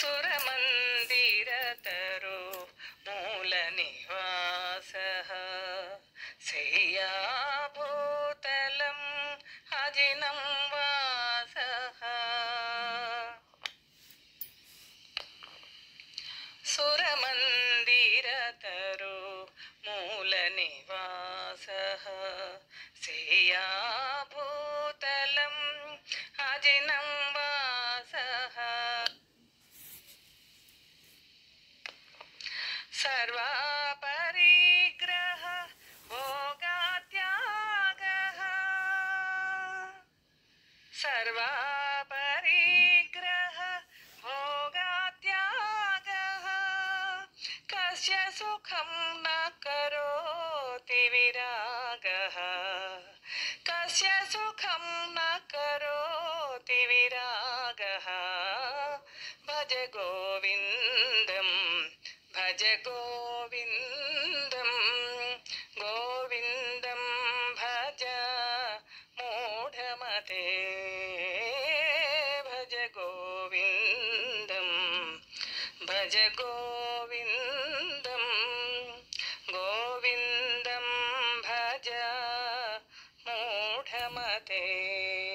സുരമന്ദിരതരോ മൂലനിവാസ ശയ്യാഭൂതലം അജിനം വാസ സുരമന്ദിരതരോ മൂലനിവാസ ശയ്യാ सर्वापरिग्रह भोगात्यागः। सर्वापरिग्रह भोगात्यागः। कस्य सुखं न करोति विरागः। कस्य सुखं न करोति विरागः। भज गोविन्दं ഗോവിന്ദം ഗോവിന്ദം ഭജ മൂഢമതേ ഭജ ഗോവിന്ദം ഭജ ഗോവിന്ദം ഗോവിന്ദം ഭജ മൂഢമതേ.